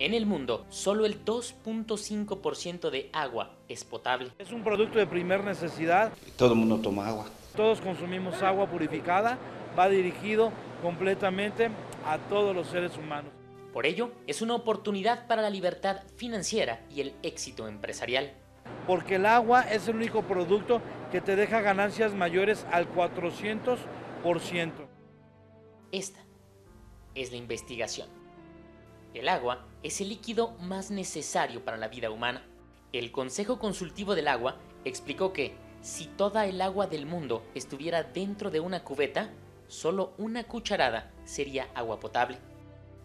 En el mundo, solo el 2.5% de agua es potable. Es un producto de primer necesidad. Todo el mundo toma agua. Todos consumimos agua purificada. Va dirigido completamente a todos los seres humanos. Por ello, es una oportunidad para la libertad financiera y el éxito empresarial. Porque el agua es el único producto que te deja ganancias mayores al 400%. Esta es la investigación. El agua es el líquido más necesario para la vida humana. El Consejo Consultivo del Agua explicó que si toda el agua del mundo estuviera dentro de una cubeta, solo una cucharada sería agua potable.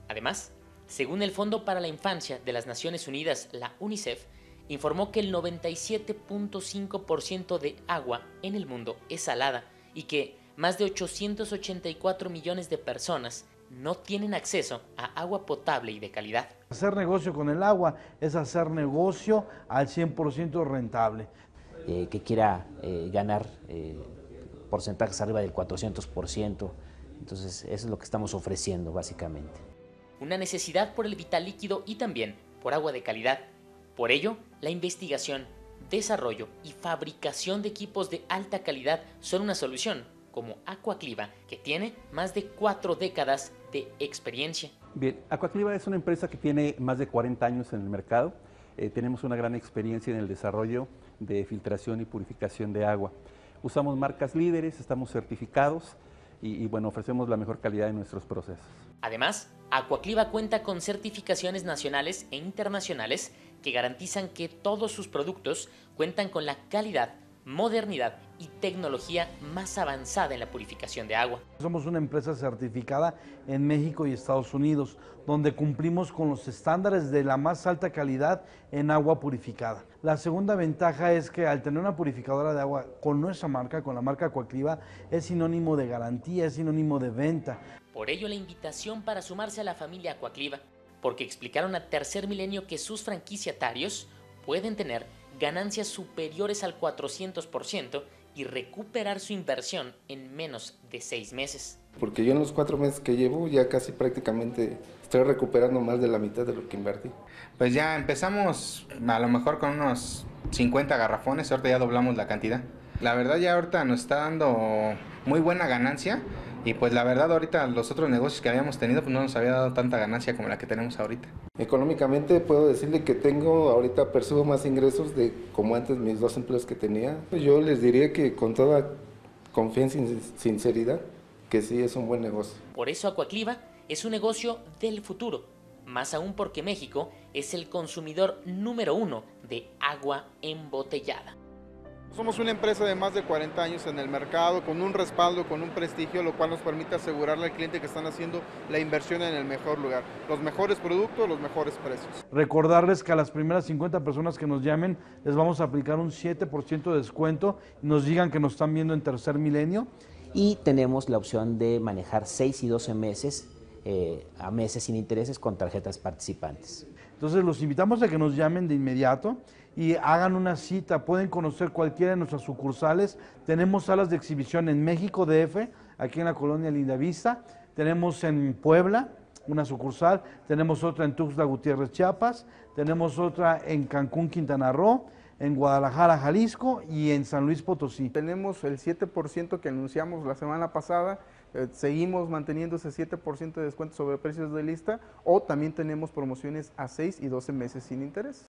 Además, según el Fondo para la Infancia de las Naciones Unidas, la UNICEF, informó que el 97.5% de agua en el mundo es salada y que más de 884 millones de personas no tienen acceso a agua potable y de calidad. Hacer negocio con el agua es hacer negocio al 100% rentable. Eh, que quiera eh, ganar eh, porcentajes arriba del 400%. Entonces, eso es lo que estamos ofreciendo básicamente. Una necesidad por el vital líquido y también por agua de calidad. Por ello, la investigación, desarrollo y fabricación de equipos de alta calidad son una solución, como Aquacliva, que tiene más de cuatro décadas de experiencia. Bien, Aquacliva es una empresa que tiene más de 40 años en el mercado. Eh, tenemos una gran experiencia en el desarrollo de filtración y purificación de agua. Usamos marcas líderes, estamos certificados y, y bueno, ofrecemos la mejor calidad en nuestros procesos. Además, Aquacliva cuenta con certificaciones nacionales e internacionales que garantizan que todos sus productos cuentan con la calidad, modernidad y tecnología más avanzada en la purificación de agua. Somos una empresa certificada en México y Estados Unidos, donde cumplimos con los estándares de la más alta calidad en agua purificada. La segunda ventaja es que al tener una purificadora de agua con nuestra marca, con la marca Aquacliva, es sinónimo de garantía, es sinónimo de venta. Por ello la invitación para sumarse a la familia Aquacliva, porque explicaron a Tercer Milenio que sus franquiciatarios pueden tener ganancias superiores al 400% y recuperar su inversión en menos de seis meses. Porque yo en los cuatro meses que llevo ya casi prácticamente estoy recuperando más de la mitad de lo que invertí. Pues ya empezamos a lo mejor con unos 50 garrafones, ahorita ya doblamos la cantidad. La verdad ya ahorita nos está dando muy buena ganancia y pues la verdad ahorita los otros negocios que habíamos tenido pues no nos había dado tanta ganancia como la que tenemos ahorita. Económicamente puedo decirle que tengo, ahorita percibo más ingresos de como antes mis dos empleos que tenía. Yo les diría que con toda confianza y sinceridad que sí es un buen negocio. Por eso Aquacliva es un negocio del futuro, más aún porque México es el consumidor número uno de agua embotellada. Somos una empresa de más de 40 años en el mercado, con un respaldo, con un prestigio, lo cual nos permite asegurarle al cliente que están haciendo la inversión en el mejor lugar. Los mejores productos, los mejores precios. Recordarles que a las primeras 50 personas que nos llamen les vamos a aplicar un 7% de descuento y nos digan que nos están viendo en tercer milenio. Y tenemos la opción de manejar 6 y 12 meses eh, a meses sin intereses con tarjetas participantes. Entonces los invitamos a que nos llamen de inmediato y hagan una cita. Pueden conocer cualquiera de nuestras sucursales. Tenemos salas de exhibición en México DF, aquí en la colonia Lindavista. Tenemos en Puebla una sucursal. Tenemos otra en Tuxtla Gutiérrez, Chiapas. Tenemos otra en Cancún, Quintana Roo en Guadalajara, Jalisco y en San Luis Potosí. Tenemos el 7% que anunciamos la semana pasada, eh, seguimos manteniendo ese 7% de descuento sobre precios de lista o también tenemos promociones a 6 y 12 meses sin interés.